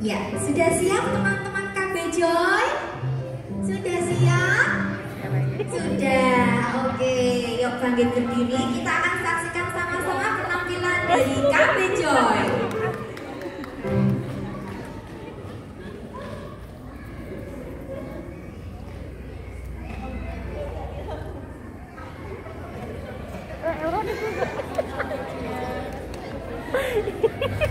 Ya, sudah siap teman-teman KB Joy? Sudah siap? Sudah, oke. Yuk bangkit berdiri, kita akan saksikan sama-sama penampilan dari KB Joy. Yeah.